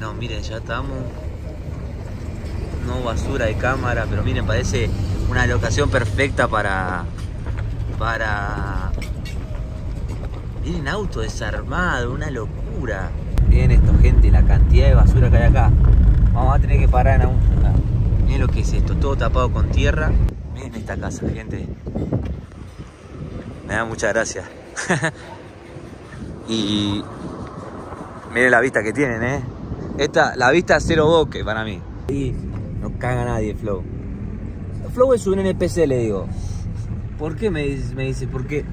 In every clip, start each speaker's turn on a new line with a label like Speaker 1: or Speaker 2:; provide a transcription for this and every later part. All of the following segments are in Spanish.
Speaker 1: No, miren, ya estamos. No basura de cámara, pero miren, parece una locación perfecta para. para. Miren, auto desarmado, una locura. Miren esto, gente, la cantidad de basura que hay acá. Vamos a tener que parar en un. Miren lo que es esto, todo tapado con tierra. Miren esta casa, gente. Me da mucha gracia. y miren la vista que tienen, ¿eh? Esta, la vista cero boque para mí. Y no caga nadie Flow. Flow es un NPC, le digo. ¿Por qué me dice? Me dice porque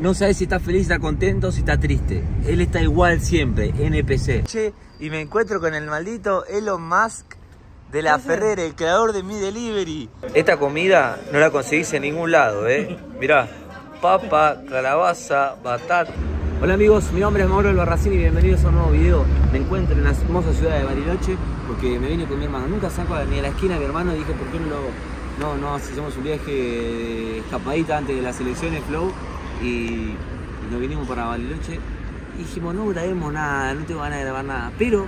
Speaker 1: no sabes si está feliz, está contento, si está triste. Él está igual siempre, NPC. Che, y me encuentro con el maldito Elon Musk de la Ferrer, el creador de mi delivery. Esta comida no la conseguís en ningún lado, ¿eh? Mirá, papa, calabaza, batata. Hola amigos, mi nombre es Mauro Albarracín y bienvenidos a un nuevo video. Me encuentro en la hermosa ciudad de Bariloche porque me vine con mi hermano. Nunca saco ni a la esquina a mi hermano y dije, ¿por qué no lo, no, no hacemos un viaje escapadita antes de las elecciones Flow? Y, nos vinimos para Bariloche y dijimos, no grabemos nada, no tengo ganas de grabar nada. Pero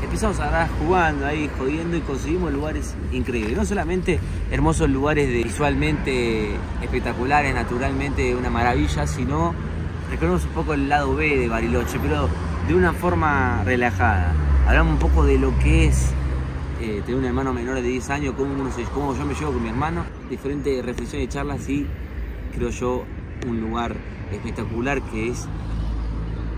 Speaker 1: empezamos a grabar jugando ahí, jodiendo y conseguimos lugares increíbles. No solamente hermosos lugares visualmente espectaculares, naturalmente una maravilla, sino recorremos un poco el lado B de Bariloche, pero de una forma relajada. Hablamos un poco de lo que es eh, tener un hermano menor de 10 años, cómo, uno cómo yo me llevo con mi hermano, diferentes reflexiones y charlas y creo yo un lugar espectacular que es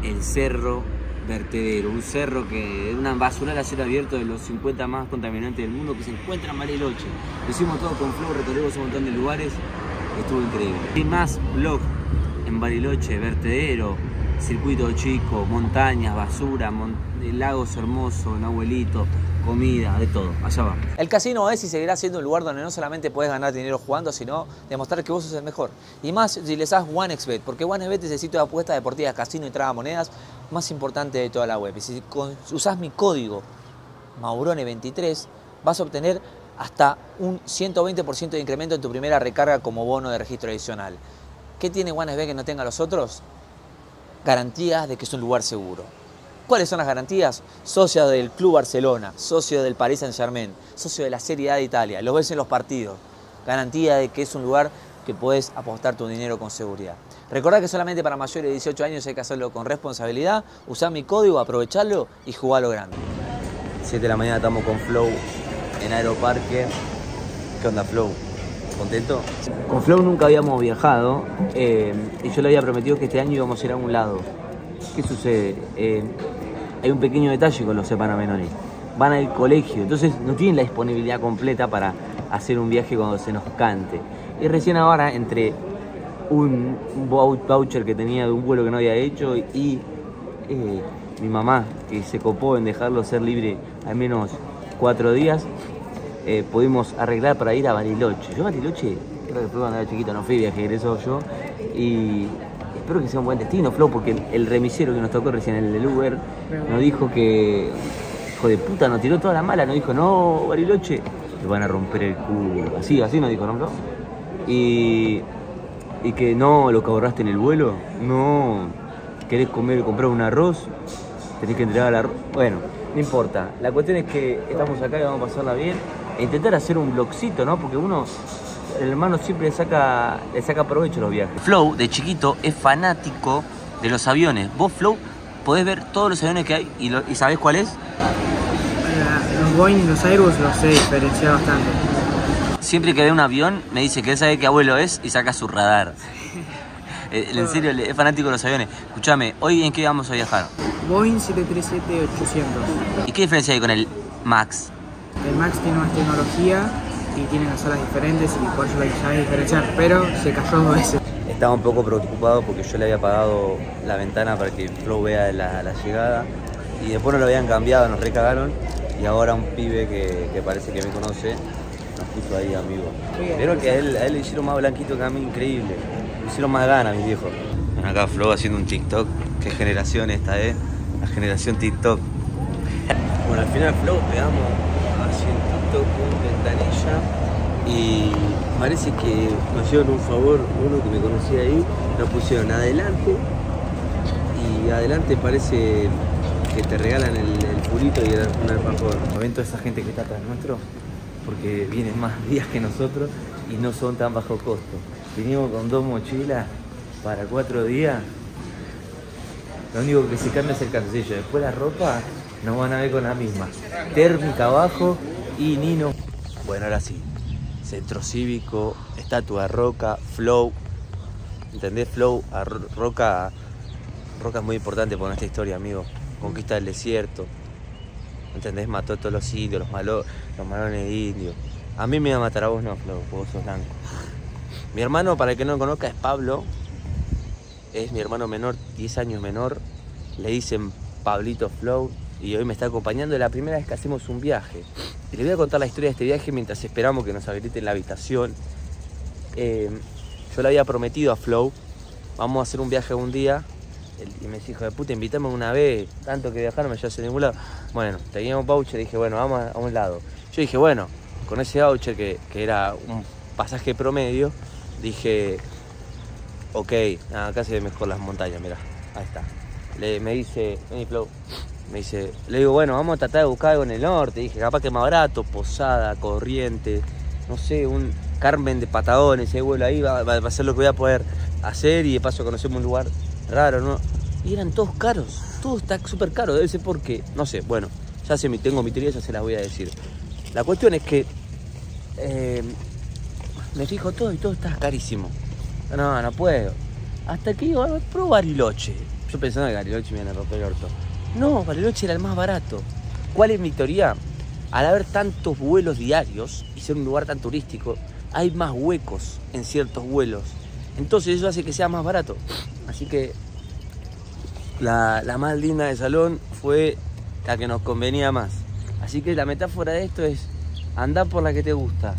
Speaker 1: el Cerro Vertedero, un cerro que es una basura de acero abierto de los 50 más contaminantes del mundo que se encuentra en Bariloche. Lo hicimos todo con flow, recorrimos un montón de lugares, estuvo increíble. Hay más blog en Bariloche, vertedero, circuito chico, montañas, basura, lagos hermosos, un abuelito, comida, de todo. Allá va. El casino es y seguirá siendo un lugar donde no solamente puedes ganar dinero jugando, sino demostrar que vos sos el mejor. Y más si les das OneXBet, porque OneXBet es el sitio de apuestas deportivas, casino y monedas más importante de toda la web. Y si usás mi código Maurone23, vas a obtener hasta un 120% de incremento en tu primera recarga como bono de registro adicional. ¿Qué tiene OneSB que no tenga los otros? Garantías de que es un lugar seguro. ¿Cuáles son las garantías? Socio del Club Barcelona, socio del Paris Saint Germain, socio de la Serie A de Italia, lo ves en los partidos. Garantía de que es un lugar que puedes apostar tu dinero con seguridad. Recordad que solamente para mayores de 18 años hay que hacerlo con responsabilidad, usar mi código, aprovecharlo y jugarlo grande. 7 de la mañana estamos con Flow en Aeroparque. ¿Qué onda Flow? ¿Contento? Con Flow nunca habíamos viajado eh, y yo le había prometido que este año íbamos a ir a un lado. ¿Qué sucede? Eh, hay un pequeño detalle con los menores. Van al colegio, entonces no tienen la disponibilidad completa para hacer un viaje cuando se nos cante. Y recién ahora, entre un, voucher que tenía de un vuelo que no había hecho y eh, mi mamá, que se copó en dejarlo ser libre al menos cuatro días, eh, pudimos arreglar para ir a Bariloche. Yo Bariloche, creo que fue cuando era chiquito, no fui viaje, eso yo. Y espero que sea un buen destino, Flo, porque el, remisero que nos tocó recién, el Uber, nos dijo que, hijo de puta, nos tiró toda la mala, nos dijo, no, Bariloche, te van a romper el culo. Así, así nos dijo, ¿no, Flo? Y, y que no, lo que ahorraste en el vuelo, no, querés comer, comprar un arroz, tenés que entregar el arroz. Bueno, no importa. La cuestión es que estamos acá y vamos a pasarla bien e intentar hacer un blogcito, ¿no? Porque uno, el hermano siempre le saca, le saca provecho a los viajes. Flow, de chiquito, es fanático de los aviones. Vos, Flow, podés ver todos los aviones que hay y, lo, sabés cuál es.
Speaker 2: los Boeing y los Airbus los sé diferenciar bastante.
Speaker 1: Siempre que ve un avión, me dice que él sabe qué abuelo es y saca su radar. Eh, en serio, es fanático de los aviones. Escúchame, ¿hoy en qué vamos a viajar?
Speaker 2: Boeing 737-800.
Speaker 1: ¿Y qué diferencia hay con el MAX?
Speaker 2: El Max tiene más tecnología y tiene las alas diferentes y por eso la sabes diferenciar, pero se cayó dos veces.
Speaker 1: Estaba un poco preocupado porque yo le había apagado la ventana para que Flow vea la, llegada y después no lo habían cambiado, nos recagaron y ahora un pibe que, parece que me conoce nos puso ahí amigo. Pero que a él, a él le hicieron más blanquito que a mí, increíble. Le hicieron más ganas, mis viejos. Acá Flow haciendo un TikTok. Qué generación esta, ¿eh? La generación TikTok. Bueno, al final Flow pegamos con ventanilla y parece que nos hicieron un favor, uno que me conocía ahí, nos pusieron adelante y adelante parece que te regalan el, el purito y un alfajor. ¿Ven toda esa gente que está atrás nuestro? Porque vienen más días que nosotros y no son tan bajo costo. Vinimos con dos mochilas para cuatro días. Lo único que se cambia es el calzoncillo. Después la ropa nos van a ver con la misma. Térmica abajo y Nino. Bueno, ahora sí. Centro cívico, estatua roca, flow. ¿Entendés? Flow, a Ro- roca. Roca es muy importante por nuestra historia, amigo. Conquista del desierto. ¿Entendés? Mató a todos los indios, los, malo, los malones indios. A mí me iba a matar a vos, no, Flow, vos sos blanco. Mi hermano, para el que no lo conozca, es Pablo. Es mi hermano menor, 10 años menor. Le dicen Pablito Flow. Y hoy me está acompañando. Es la primera vez que hacemos un viaje. Y le voy a contar la historia de este viaje mientras esperamos que nos habiliten la habitación. Eh, yo le había prometido a Flow, vamos a hacer un viaje un día. Y me dijo, de puta, invítame una vez, tanto que viajar no me llevas a ningún lado. Bueno, teníamos voucher, dije, bueno, vamos a, un lado. Yo dije, bueno, con ese voucher que, que era un pasaje promedio, dije, ok, acá se ve mejor las montañas, mira, ahí está. Le, me dice, vení Flow, me dice, le digo, bueno, vamos a tratar de buscar algo en el norte. Dije, capaz que más barato, Posada, Corriente, no sé, un Carmen de Patagones, ese vuelo ahí va, a ser lo que voy a poder hacer y de paso conocemos un lugar raro, ¿no? Y eran todos caros, todo está súper caro, debe ser porque, no sé, bueno, ya mi- tengo mi teoría, ya se las voy a decir. La cuestión es que eh, me fijo todo y todo está carísimo. No, no puedo. Hasta que digo, a pruebo Bariloche. Yo pensando que Bariloche me iban a romper el orto. No, Bariloche era el más barato. ¿Cuál es mi teoría? Al haber tantos vuelos diarios y ser un lugar tan turístico, hay más huecos en ciertos vuelos. Entonces eso hace que sea más barato. Así que la, la más linda de salón fue la que nos convenía más. Así que la metáfora de esto es andar por la que te gusta,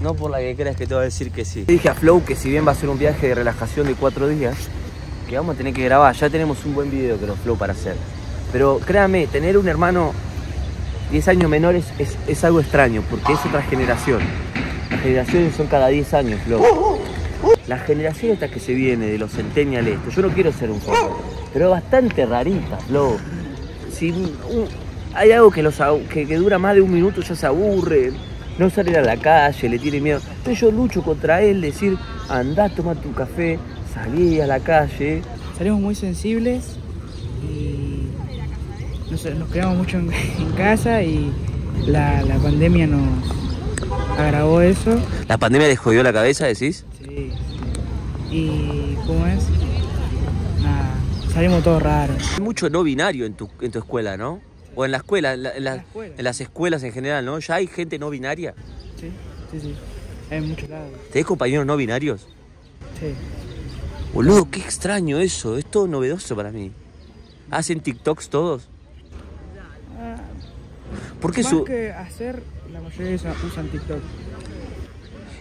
Speaker 1: no por la que creas que te va a decir que sí. Dije a Flow que si bien va a ser un viaje de relajación de cuatro días, que vamos a tener que grabar, ya tenemos un buen video que nos Flow para hacer. Pero créame, tener un hermano 10 años menores es, es algo extraño, porque es otra generación. Las generaciones son cada 10 años, Flow. La generación esta que se viene de los centennials, esto, yo no quiero ser un poco, pero es bastante rarita, Flow. Si hay algo que, los, que, que dura más de un minuto ya se aburre, no salir a la calle, le tiene miedo. Entonces yo lucho contra él, decir, andá, toma tu café, salí a la calle.
Speaker 2: Salimos muy sensibles y nos, nos quedamos mucho en, en casa y la, la pandemia nos agravó eso.
Speaker 1: ¿La pandemia les jodió la cabeza, decís?
Speaker 2: Sí. Y ¿cómo es? Nada, salimos todos raros.
Speaker 1: Hay mucho no binario en tu, en tu escuela, ¿no? O en la escuela, en, la- en la-
Speaker 2: En la escuela.
Speaker 1: en las escuelas en general, ¿no? Ya hay gente no binaria.
Speaker 2: Sí, sí, sí. Hay muchos lados.
Speaker 1: ¿Tenés compañeros no binarios?
Speaker 2: Sí.
Speaker 1: Boludo, qué extraño eso. Es todo novedoso para mí. ¿Hacen TikToks todos? ¿Por qué
Speaker 2: más
Speaker 1: su...
Speaker 2: que hacer, la mayoría usa- usan TikTok.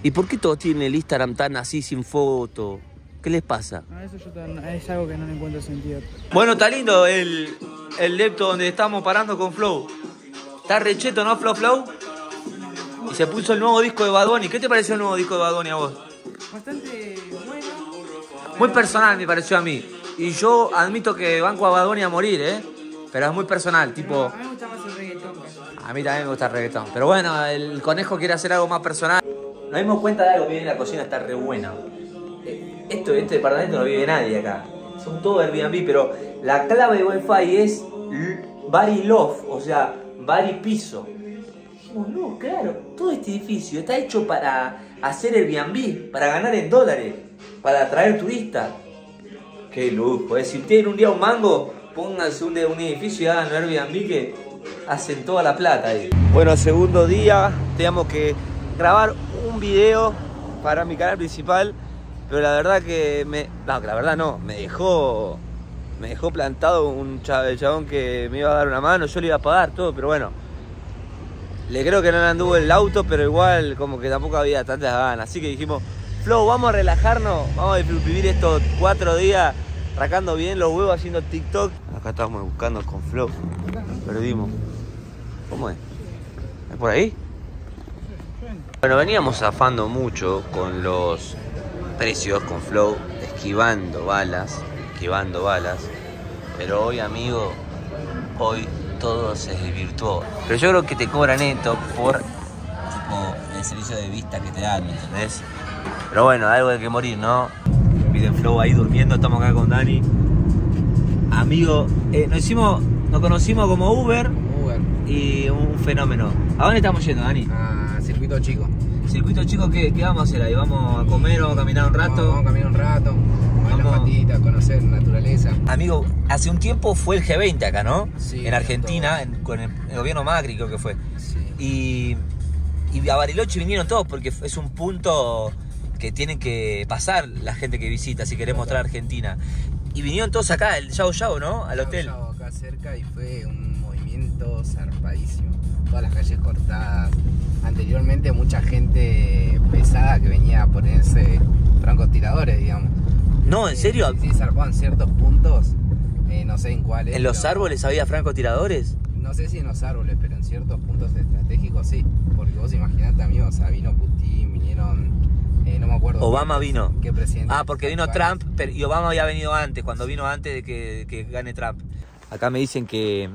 Speaker 1: ¿Y por qué todos tienen el Instagram tan así sin foto? ¿Qué les pasa?
Speaker 2: No, eso yo tan- es algo que no le encuentro sentido.
Speaker 1: Bueno, está lindo el, el lepto donde estamos parando con Flow. Está recheto, ¿no, Flow Flow? Y se puso el nuevo disco de Bad Bunny. ¿Qué te pareció el nuevo disco de Bad Bunny a vos?
Speaker 2: Bastante bueno.
Speaker 1: Muy personal me pareció a mí. Y yo admito que banco a Bad Bunny a morir, ¿eh? Pero es muy personal, tipo...
Speaker 2: A mí
Speaker 1: también me gusta el reggaetón. Pero bueno, el conejo quiere hacer algo más personal. Nos dimos cuenta de algo, miren, la cocina está re buena. Eh, Esto, este departamento no vive nadie acá. Son todos Airbnb, pero la clave de Wi-Fi es Bari Loft, o sea, Bari Piso. Dijimos, no, claro, todo este edificio está hecho para hacer Airbnb, para ganar en dólares, para atraer turistas. Qué lujo, eh. Si tienen un día un mango, pónganse un, un edificio y hagan Airbnb que hacen toda la plata ahí. Bueno, segundo día, teníamos que grabar un video para mi canal principal, pero la verdad que me. No, la verdad no, me dejó. Me dejó plantado un chabón que me iba a dar una mano, yo le iba a pagar todo, pero bueno. Le creo que no anduvo el auto, pero igual como que tampoco había tantas ganas. Así que dijimos, Flow, vamos a relajarnos, vamos a vivir estos cuatro días racando bien los huevos haciendo TikTok. Acá estamos buscando con Flow. Perdimos. ¿Cómo es? ¿Es por ahí? Bueno, veníamos zafando mucho con los precios, con Flow, esquivando balas, esquivando balas. Pero hoy, amigo, hoy todo se desvirtuó. Pero yo creo que te cobran esto por tipo el servicio de vista que te dan, ¿me entendés? Pero bueno, algo hay que morir, ¿no? Piden Flow ahí durmiendo, estamos acá con Dani. Amigo, eh, nos hicimos, nos conocimos como Uber
Speaker 3: Uber.
Speaker 1: y un fenómeno. ¿A dónde estamos yendo, Dani?
Speaker 3: A circuito chico.
Speaker 1: Circuito chico, ¿qué, qué vamos a hacer ahí? ¿Vamos a comer o a caminar un rato?
Speaker 3: Vamos, vamos a caminar un rato,
Speaker 1: Vamos.
Speaker 3: patitas, conocer naturaleza.
Speaker 1: Amigo, hace un tiempo fue el G20 acá, ¿no?
Speaker 3: Sí,
Speaker 1: en Argentina, en- con el, el gobierno Macri creo que fue.
Speaker 3: Sí.
Speaker 1: Y, y a Bariloche vinieron todos porque es un punto que tienen que pasar la gente que visita si querés mostrar Argentina. Y vinieron todos acá, el Yao Yao, ¿no? Al
Speaker 3: Yao
Speaker 1: hotel.
Speaker 3: Yao cerca y fue un movimiento zarpadísimo. Todas las calles cortadas. Anteriormente mucha gente pesada que venía a ponerse francotiradores, digamos.
Speaker 1: No, ¿en
Speaker 3: Eh,
Speaker 1: serio?
Speaker 3: Sí, sí, zarpó en ciertos puntos. eh, no sé en cuáles.
Speaker 1: ¿En los
Speaker 3: pero-
Speaker 1: árboles había francotiradores?
Speaker 3: No sé si en los árboles, pero en ciertos puntos estratégicos sí. Porque vos imaginate, amigo, o sea, vino Putin, vinieron. eh, no me acuerdo.
Speaker 1: Obama
Speaker 3: qué-
Speaker 1: vino.
Speaker 3: ¿Qué presidente?
Speaker 1: Ah, porque vino. Trump, pero, y Obama había venido antes, cuando vino antes de que, de que gane Trump. Acá me dicen que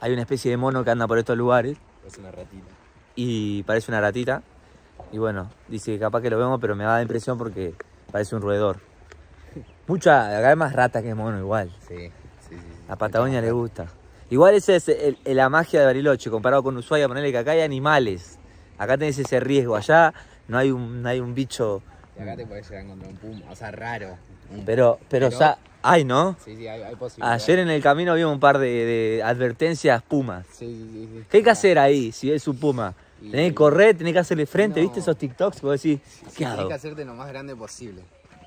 Speaker 1: hay una especie de mono que anda por estos lugares
Speaker 3: Es una ratita.
Speaker 1: y parece una ratita. Y bueno, dice que capaz que lo vemos, pero me da la impresión porque parece un roedor. Mucha, acá hay más rata que mono igual.
Speaker 3: Sí, sí, sí.
Speaker 1: A Patagonia le gusta. Igual esa es el- el- la magia de Bariloche, comparado con Ushuaia, ponerle que acá hay animales. Acá tenés ese riesgo, allá no hay un, no hay un bicho.
Speaker 3: Y acá te puedes llegar a encontrar un puma, o sea, raro. Un-
Speaker 1: Pero, pero, o sea, hay, ¿no?
Speaker 3: Sí, sí, hay, hay posibilidades.
Speaker 1: Ayer en el camino vimos un par de, de advertencias pumas.
Speaker 3: Sí, sí, sí.
Speaker 1: ¿Qué hay que hacer ahí si es un puma?
Speaker 3: Y-
Speaker 1: Tenés que correr, tenés que hacerle frente,
Speaker 3: No.
Speaker 1: ¿viste esos TikToks vos decís? ¿Qué
Speaker 3: Tienes
Speaker 1: hago?
Speaker 3: que hacerte lo más grande posible.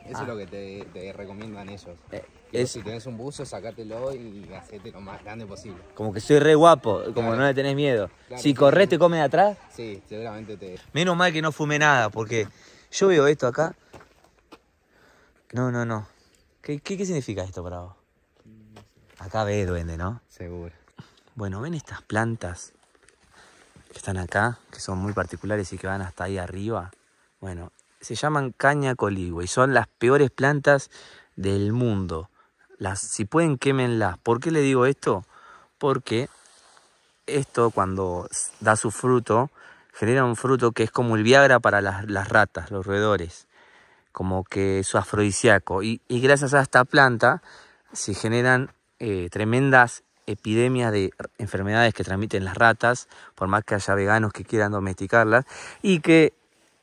Speaker 3: Eso
Speaker 1: Ah.
Speaker 3: es lo que te, te recomiendan ellos.
Speaker 1: Eh, es
Speaker 3: Si tenés un buzo, sacátelo y hacete lo más grande posible.
Speaker 1: como que soy re guapo, como
Speaker 3: Claro.
Speaker 1: no le tenés miedo.
Speaker 3: Claro,
Speaker 1: si corres, te come de atrás.
Speaker 3: Sí, seguramente te.
Speaker 1: Menos mal que no fumé nada, porque yo veo esto acá. No, no, no. ¿Qué, qué, qué significa esto para vos? Acá ve duende, ¿no?
Speaker 3: Seguro.
Speaker 1: Bueno, ven estas plantas que están acá, que son muy particulares y que van hasta ahí arriba. Bueno, se llaman caña coligua y son las peores plantas del mundo. Las, si pueden, quémenlas. ¿Por qué le digo esto? Porque esto cuando da su fruto, genera un fruto que es como el Viagra para las, las ratas, los roedores. Como que es afrodisíaco. Y, gracias a esta planta se generan eh, tremendas epidemias de enfermedades que transmiten las ratas, por más que haya veganos que quieran domesticarlas, y que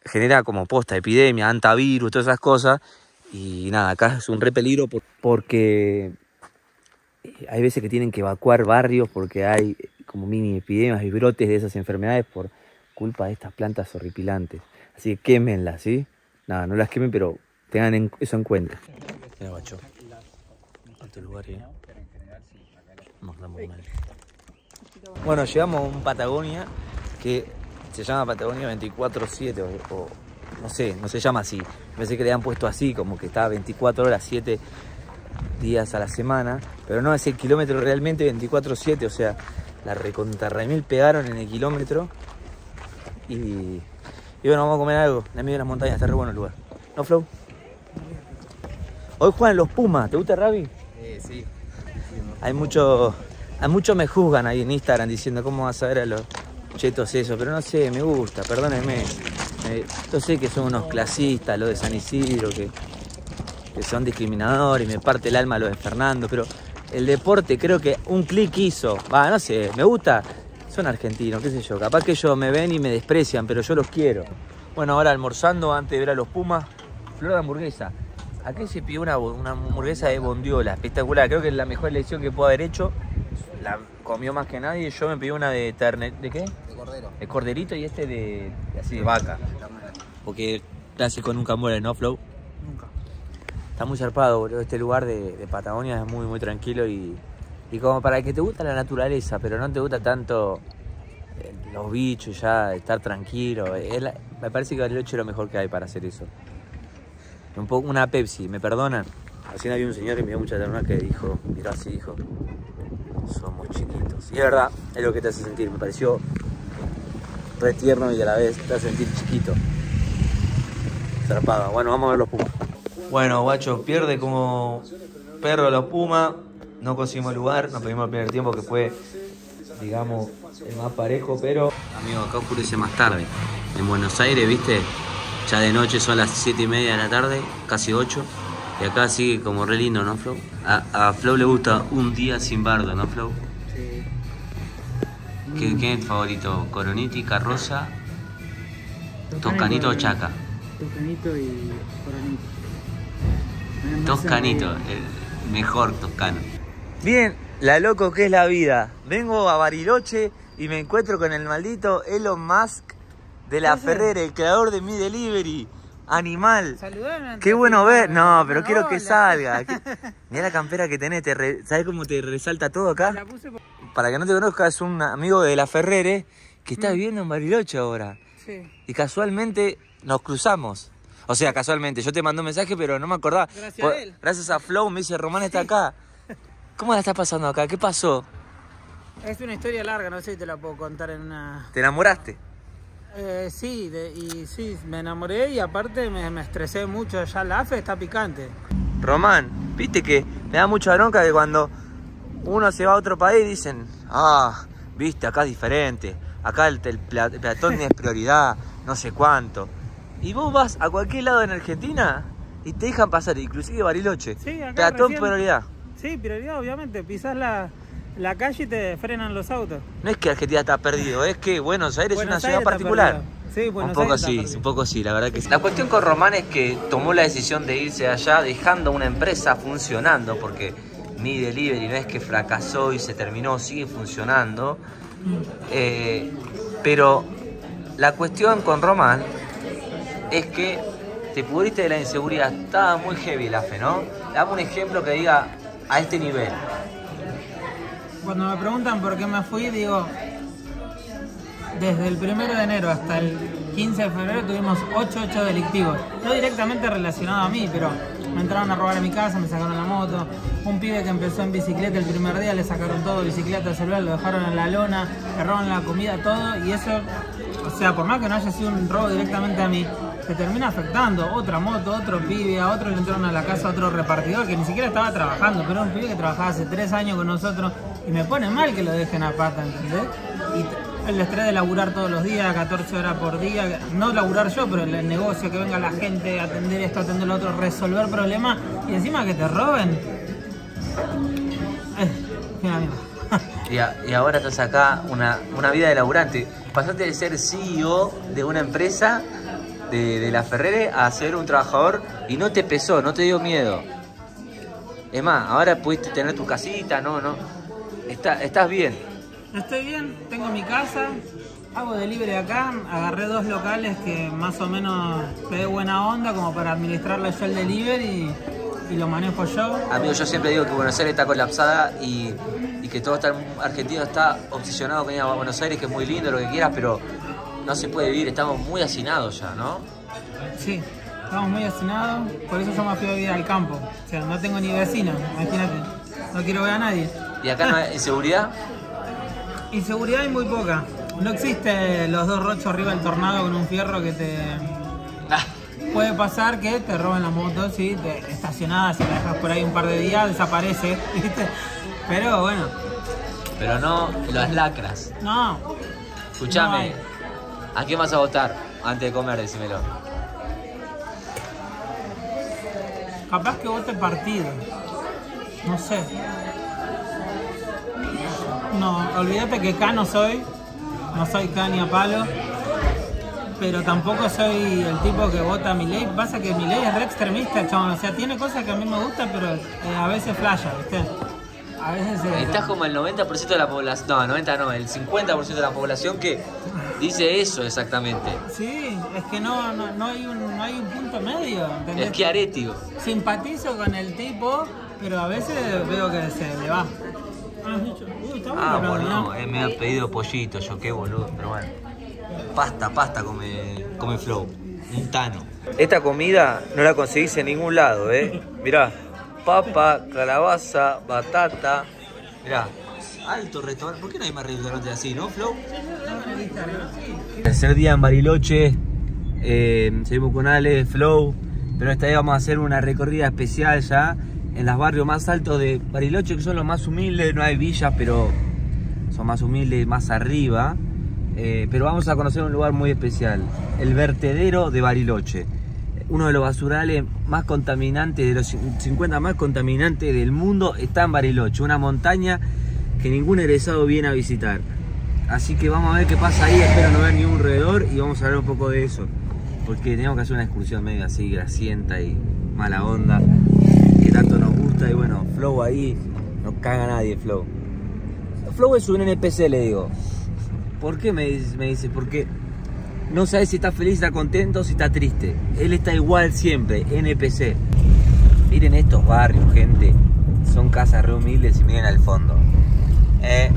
Speaker 1: genera como posta epidemia, antivirus, todas esas cosas. Y nada, acá es un re peligro por- porque eh, hay veces que tienen que evacuar barrios porque hay como mini epidemias y brotes de esas enfermedades por culpa de estas plantas horripilantes. Así que quémenlas, ¿sí? Nada, no las quemen, pero tengan en- eso en cuenta. Mira, guacho. Este lugar eh. Bueno, llegamos a un Patagonia que se llama Patagonia 24-7 o, o no sé, no se llama así. Pensé que le habían puesto así, como que estaba 24 horas, 7 días a la semana, pero no es el kilómetro realmente 24-7, o sea, la recontarremil pegaron en el kilómetro y, y bueno, vamos a comer algo en medio de las montañas, está re bueno el lugar. ¿No, Flow? Hoy juegan los Pumas, ¿te gusta el rugby?
Speaker 3: Eh, sí.
Speaker 1: Hay mucho, hay mucho me juzgan ahí en Instagram diciendo cómo vas a ver a los chetos eso, pero no sé, me gusta, perdónenme. Eh, yo sé que son unos clasistas, los de San Isidro, que, que son discriminadores y me parte el alma lo de Fernando, pero el deporte creo que un clic hizo. Va, no sé, me gusta. Son argentinos, qué sé yo. Capaz que ellos me ven y me desprecian, pero yo los quiero. Bueno, ahora almorzando antes de ver a los Pumas, flor de hamburguesa. Aquí se pidió una, hamburguesa de bondiola, espectacular. Creo que es la mejor elección que puedo haber hecho. La comió más que nadie. Yo me pedí una de terne... ¿De qué?
Speaker 3: De cordero.
Speaker 1: De corderito y este de, de así de vaca. Porque clásico nunca muere, ¿no, Flow?
Speaker 2: Nunca.
Speaker 1: Está muy zarpado, boludo. Este lugar de, de Patagonia es muy, muy tranquilo y, y como para que te gusta la naturaleza, pero no te gusta tanto eh, los bichos, ya estar tranquilo. Es la- me parece que Bariloche es lo mejor que hay para hacer eso. Un poco, una Pepsi, ¿me perdonan? Así había un señor que me dio mucha ternura que dijo, mirá así, dijo, somos chiquitos. Y es verdad, es lo que te hace sentir. Me pareció re tierno y a la vez te hace sentir chiquito. Zarpado. Bueno, vamos a ver los Pumas. Bueno, guacho, pierde como perro los Pumas. No conseguimos lugar, nos pedimos el primer tiempo que fue, digamos, el más parejo, pero... Amigo, acá oscurece más tarde. En Buenos Aires, viste, ya de noche son las 7 y media de la tarde, casi 8. Y acá sigue como re lindo, ¿no, Flow? A, a Flow le gusta un día sin bardo, ¿no, Flow?
Speaker 2: Sí.
Speaker 1: ¿Qué, qué es el favorito? ¿Coroniti, Carroza, Toscanito o Chaca?
Speaker 2: Toscanito y Coronito. Además,
Speaker 1: Toscanito, el mejor toscano. Bien, la loco que es la vida. Vengo a Bariloche y me encuentro con el maldito Elon Musk de la. Ferrera, el creador de Mi Delivery. Animal.
Speaker 2: Saludame antes
Speaker 1: Qué bueno ver. No, pero quiero que salga. Mira la campera que tenés. Te re- ¿Sabes cómo te resalta todo acá?
Speaker 2: La puse por...
Speaker 1: Para que no te conozcas, es un amigo de la Ferrere que está
Speaker 2: Mm.
Speaker 1: viviendo en Bariloche ahora.
Speaker 2: Sí.
Speaker 1: Y casualmente nos cruzamos. O sea, casualmente, yo te mandé un mensaje, pero no me acordaba.
Speaker 2: Gracias a él.
Speaker 1: Gracias a Flow me dice, Román está acá. ¿Cómo la está pasando acá? ¿Qué pasó?
Speaker 2: Es una historia larga, no sé si te la puedo contar en una...
Speaker 1: ¿Te enamoraste?
Speaker 2: Eh, sí, de- y sí, me enamoré y aparte me, me estresé mucho. Ya la AFE está picante.
Speaker 1: Román, viste que me da mucha bronca que cuando uno se va a otro país dicen, ah, viste, acá es diferente, acá el, el pla- el peatón es prioridad, no sé cuánto. Y vos vas a cualquier lado en Argentina y te dejan pasar, inclusive Bariloche.
Speaker 2: Sí, acá
Speaker 1: peatón
Speaker 2: recién-
Speaker 1: prioridad.
Speaker 2: Sí, prioridad, obviamente. Pisás la, la calle y te frenan los autos.
Speaker 1: No es que Argentina está perdido, es que Buenos Aires
Speaker 2: Buenos
Speaker 1: es una ciudad
Speaker 2: Aires
Speaker 1: particular.
Speaker 2: Sí, Buenos
Speaker 1: un poco
Speaker 2: Aires
Speaker 1: sí,
Speaker 2: perdido.
Speaker 1: un poco sí, la verdad que sí. La cuestión con Román es que tomó la decisión de irse allá dejando una empresa funcionando, porque mi delivery no es que fracasó y se terminó, sigue funcionando. Eh, pero la cuestión con Román es que te pudriste de la inseguridad, estaba muy heavy la fe, ¿no? Dame un ejemplo que diga a este nivel.
Speaker 2: Cuando me preguntan por qué me fui, digo, desde el primero de enero hasta el 15 de febrero tuvimos 8 hechos delictivos. No directamente relacionado a mí, pero me entraron a robar a mi casa, me sacaron la moto. Un pibe que empezó en bicicleta el primer día, le sacaron todo, bicicleta, celular, lo dejaron en la lona, roban la comida, todo. Y eso, o sea, por más que no haya sido un robo directamente a mí, te termina afectando. Otra moto, otro pibe, a otro le entraron a la casa otro repartidor que ni siquiera estaba trabajando, pero un pibe que trabajaba hace tres años con nosotros y me pone mal que lo dejen a pata, ¿entendés? Y el estrés de laburar todos los días, 14 horas por día, no laburar yo, pero el negocio, que venga la gente, atender esto, atender lo otro, resolver problemas y encima que te roben. Eh.
Speaker 1: Y, a- y ahora estás acá, una, una vida de laburante. Pasaste de ser CEO de una empresa de, de la Ferrere a ser un trabajador y no te pesó, no te dio miedo. Es más, ahora pudiste tener tu casita, no, no. Está, estás bien.
Speaker 2: Estoy bien, tengo mi casa, hago delivery acá, agarré dos locales que más o menos pegué buena onda como para administrarle yo el delivery y, y lo manejo yo.
Speaker 1: Amigo, yo siempre digo que Buenos Aires está colapsada y, y que todo está, argentino está obsesionado con ir a Buenos Aires, que es muy lindo, lo que quieras, pero no se puede vivir, estamos muy hacinados ya, ¿no?
Speaker 2: Sí, estamos muy hacinados, por eso yo me fui a vivir al campo. O sea, no tengo ni vecino, imagínate, no quiero ver a nadie.
Speaker 1: Y acá no hay inseguridad.
Speaker 2: Inseguridad hay muy poca. No existe los dos rochos arriba del tornado con un fierro que te... Puede pasar que te roben la moto, sí, te estacionada, si la dejas por ahí un par de días, desaparece, ¿viste? Pero bueno,
Speaker 1: Pero no las lacras.
Speaker 2: no.
Speaker 1: Escuchame,
Speaker 2: No.
Speaker 1: ¿A quién vas a votar antes de comer? Decímelo.
Speaker 2: Capaz que vote partido. No sé. No, olvídate que K no soy. No soy K ni a palo. Pero tampoco soy el tipo que vota a mi ley. Pasa que mi ley es re extremista, chabón. O sea, tiene cosas que a mí me gustan, pero eh, a veces flasha, ¿viste? A veces. eh,
Speaker 1: Estás como el 90% de la población, no, 90 no, el 50% de la población que dice eso exactamente.
Speaker 2: Sí, es que no, no, no hay, un, no hay un punto medio. ¿entendés?
Speaker 1: Es Chiaretti.
Speaker 2: Simpatizo con el tipo, pero a veces veo que se le va. Ah. Uy,
Speaker 1: Ah,
Speaker 2: bueno,
Speaker 1: boludo,
Speaker 2: ¿no?
Speaker 1: eh, me ha pedido pollito, yo qué boludo, pero bueno. Pasta, pasta come, come flow. Un tano. Esta comida no la conseguís en ningún lado, ¿eh? Mirá, papa, calabaza, batata. Mirá, alto restaurante. ¿Por qué no hay más restaurantes así, no, Flow? Tercer día en Bariloche. eh, seguimos con Ale, Flow. Pero esta vez vamos a hacer una recorrida especial ya en los barrios más altos de Bariloche, que son los más humildes, no hay villas, pero son más humildes, más arriba. Eh, pero vamos a conocer un lugar muy especial, el vertedero de Bariloche. Uno de los basurales más contaminantes, de los 50 más contaminantes del mundo, está en Bariloche, una montaña que ningún egresado viene a visitar. Así que vamos a ver qué pasa ahí, espero no ver ni un y vamos a hablar un poco de eso. Porque tenemos que hacer una excursión medio así, grasienta y mala onda, que tanto nos gusta. Y bueno, Flow ahí, no caga nadie Flow. Flow es un NPC, le digo. ¿Por qué me dice? Me dice porque no sabe si está feliz, está contento, si está triste. Él está igual siempre, NPC. Miren estos barrios, gente. Son casas re humildes y miren al fondo. Eh,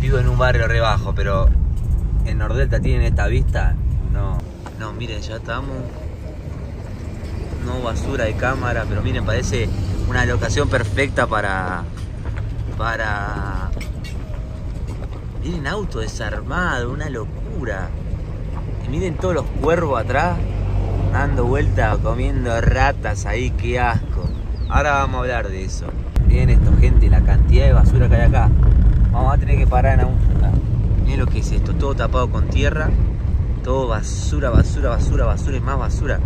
Speaker 1: vivo en un barrio re bajo, pero en Nordelta tienen esta vista. No, no, miren, ya estamos. No basura de cámara, pero miren, parece una locación perfecta para. para. Miren auto desarmado, una locura. Y miren todos los cuervos atrás, dando vuelta, comiendo ratas ahí, qué asco. Ahora vamos a hablar de eso. Miren esto, gente, la cantidad de basura que hay acá. Vamos a tener que parar en un... Miren lo que es esto, todo tapado con tierra. Todo basura, basura, basura, basura y más basura.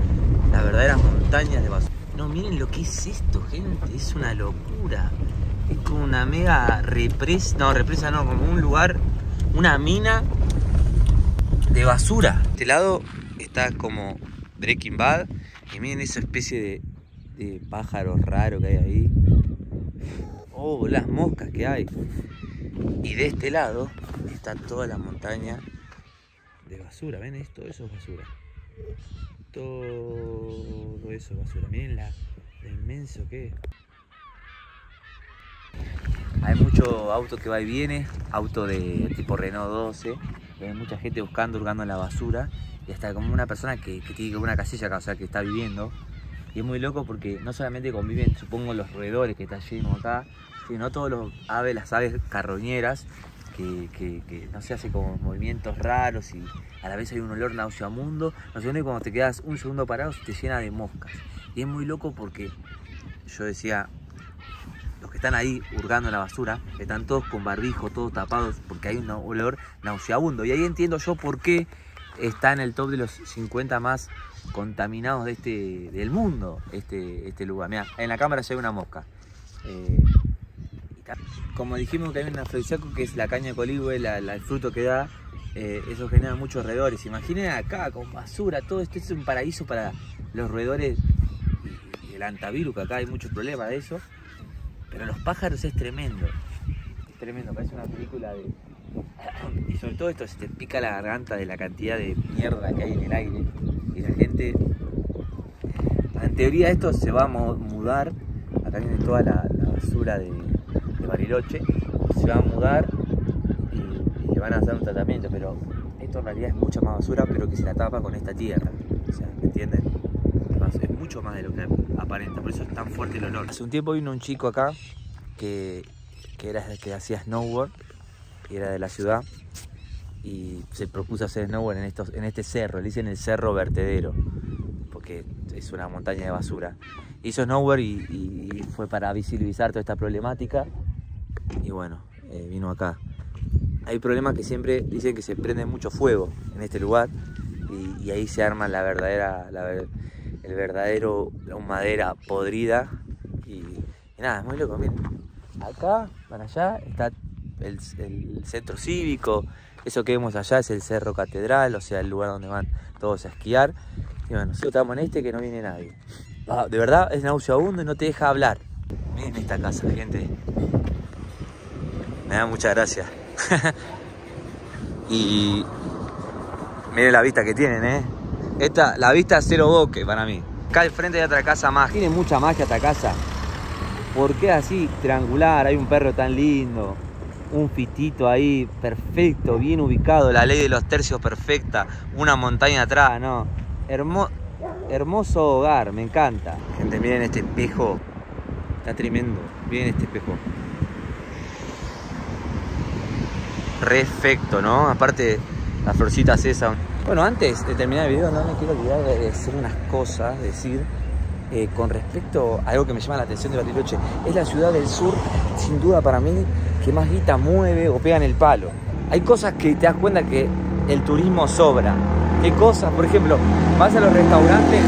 Speaker 1: Las verdaderas montañas de basura. No, miren lo que es esto, gente. Es una locura. Es como una mega represa. No, represa no, como un lugar, una mina de basura. Este lado está como Breaking Bad. Y miren esa especie de, de pájaro raro que hay ahí. Oh, las moscas que hay. Y de este lado está toda la montaña de basura. ¿Ven esto? Eso es basura. Todo eso es basura. Miren la, lo inmenso que es. Hay mucho auto que va y viene, auto de tipo Renault 12. Hay mucha gente buscando, hurgando en la basura. Y hasta como una persona que, que tiene una casilla acá, o sea, que está viviendo. Y es muy loco porque no solamente conviven, supongo, los roedores que está lleno acá, sino todos los aves, las aves carroñeras, que, no se hace como movimientos raros y a la vez hay un olor nauseamundo. No sé, cuando te quedas un segundo parado te llena de moscas. Y es muy loco porque yo decía, los que están ahí hurgando en la basura, están todos con barbijo, todos tapados, porque hay un olor nauseabundo. Y ahí entiendo yo por qué está en el top de los 50 más contaminados de este, del mundo, este, este lugar. Mira, en la cámara ya hay una mosca. Eh, como dijimos que hay un afrodisíaco que es la caña de la, el fruto que da, eh, eso genera muchos roedores. Imaginen acá con basura, todo esto es un paraíso para los roedores y el antavirus, que acá hay muchos problemas de eso. Pero los pájaros es tremendo, es tremendo, parece una película de... Y sobre todo esto, se te pica la garganta de la cantidad de mierda que hay en el aire. Y la gente, en teoría esto se va a mudar, acá viene toda la, basura de Bariloche, se va a mudar y, le van a hacer un tratamiento, pero esto en realidad es mucha más basura, pero que se la tapa con esta tierra. O sea, ¿me entienden? Es mucho más de lo que aparenta, por eso es tan fuerte el olor. Hace un tiempo vino un chico acá que, que, era, que hacía snowboard, y era de la ciudad, y se propuso hacer snowboard en, estos, en este cerro, le dicen el cerro vertedero, porque es una montaña de basura. Hizo snowboard y, y fue para visibilizar toda esta problemática y bueno, eh, vino acá. Hay problemas que siempre dicen que se prende mucho fuego en este lugar y, ahí se arma la verdadera, la, el verdadero, la madera podrida y, nada, es muy loco, miren. Acá, para allá, está el, el, centro cívico, eso que vemos allá es el Cerro Catedral, o sea, el lugar donde van todos a esquiar. Y bueno, nosotros estamos en este que no viene nadie. Ah, de verdad es nauseabundo y no te deja hablar. Miren esta casa, gente. Me da mucha gracia. y miren la vista que tienen, ¿eh? Esta, la vista cero boque para mí. Acá al frente hay otra casa más. Tiene mucha magia esta casa. ¿Por qué así triangular? Hay un perro tan lindo. Un fitito ahí, perfecto, bien ubicado. La ley de los tercios perfecta. Una montaña atrás, ¿no? Hermo hermoso hogar, me encanta. Gente, miren este espejo. Está tremendo. Miren este espejo. Perfecto, ¿no? Aparte, las florcitas esas. Bueno, antes de terminar el video, no me quiero olvidar de decir unas cosas, decir eh, con respecto a algo que me llama la atención de Bariloche, es la ciudad del sur, sin duda para mí, que más guita mueve o pega en el palo. Hay cosas que te das cuenta que el turismo sobra. ¿Qué cosas? Por ejemplo, vas a los restaurantes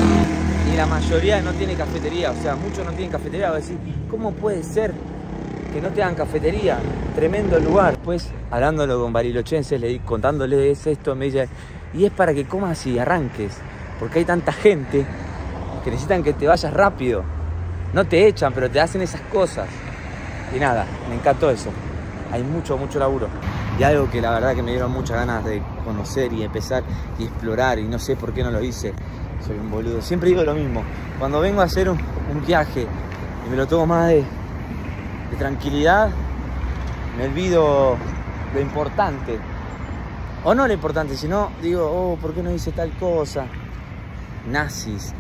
Speaker 1: y la mayoría no tiene cafetería, o sea, muchos no tienen cafetería. Vas a decir, ¿cómo puede ser que no tengan cafetería? Tremendo lugar. Pues, hablándolo con barilochenses, le di, contándoles esto, me dice, y es para que comas y arranques, porque hay tanta gente que necesitan que te vayas rápido. No te echan, pero te hacen esas cosas. Y nada, me encantó eso. Hay mucho, mucho laburo. Y algo que la verdad que me dieron muchas ganas de conocer y empezar y explorar. Y no sé por qué no lo hice. Soy un boludo. Siempre digo lo mismo. Cuando vengo a hacer un, un viaje y me lo tomo más de, de tranquilidad, me olvido lo importante. O no lo importante, sino digo, oh, ¿por qué no hice tal cosa? Nazis.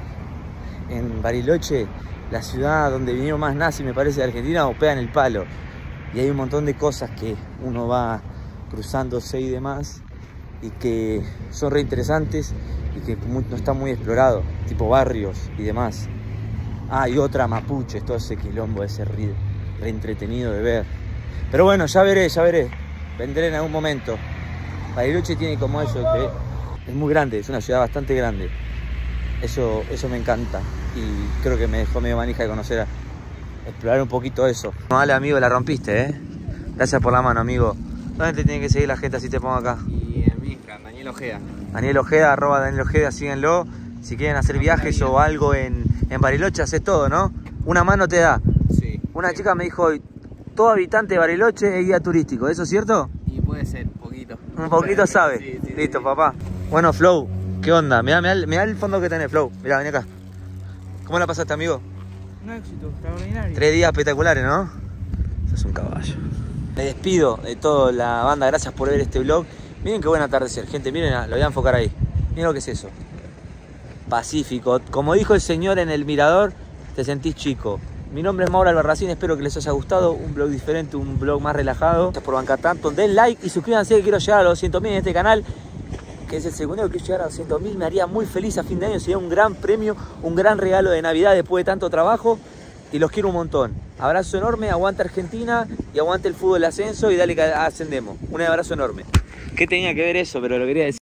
Speaker 1: En Bariloche, la ciudad donde vinieron más nazis, me parece, de Argentina, o pegan el palo. Y hay un montón de cosas que uno va cruzándose y demás, y que son re interesantes y que no está muy explorado, tipo barrios y demás. Ah, y otra mapuche, todo ese quilombo, ese re, re entretenido de ver. Pero bueno, ya veré, ya veré. Vendré en algún momento. Bariloche tiene como eso, que es muy grande, es una ciudad bastante grande. Eso, eso me encanta y creo que me dejó medio manija de conocer, a, explorar un poquito eso. Vale, amigo, la rompiste, ¿eh? Gracias por la mano, amigo. ¿Dónde te tiene que seguir la gente así te pongo acá?
Speaker 3: Y en mi Instagram, Daniel Ojeda.
Speaker 1: Daniel Ojeda, arroba Daniel Ojeda, síguenlo. Si quieren hacer viajes o algo en, en Bariloche, haces todo, ¿no? Una mano te da.
Speaker 3: Sí.
Speaker 1: Una chica me dijo, todo habitante de Bariloche es guía turístico, ¿eso es cierto?
Speaker 3: Y puede ser, un poquito.
Speaker 1: Un poquito sabe.
Speaker 3: Sí, sí,
Speaker 1: Listo,
Speaker 3: sí.
Speaker 1: papá. Bueno, Flow, ¿qué onda? Mirá, mirá, mirá el fondo que tenés, Flow. Mirá, ven acá. ¿Cómo la pasaste, amigo?
Speaker 2: Un éxito extraordinario.
Speaker 1: Tres días espectaculares, ¿no? Sos un caballo. Me despido de toda la banda, gracias por ver este vlog. Miren qué buen atardecer, gente, miren, lo voy a enfocar ahí. Miren lo que es eso. Pacífico. Como dijo el señor en el mirador, te sentís chico. Mi nombre es Mauro Albarracín, espero que les haya gustado. Un blog diferente, un blog más relajado. Gracias por bancar tanto. Den like y suscríbanse que quiero llegar a los 200.000 en este canal. Que es el segundo que quiero llegar a los 200.000. Me haría muy feliz a fin de año. Sería un gran premio, un gran regalo de Navidad después de tanto trabajo. Y los quiero un montón. Abrazo enorme, aguanta Argentina y aguante el fútbol ascenso y dale que ascendemos. Un abrazo enorme. ¿Qué tenía que ver eso? Pero lo quería decir.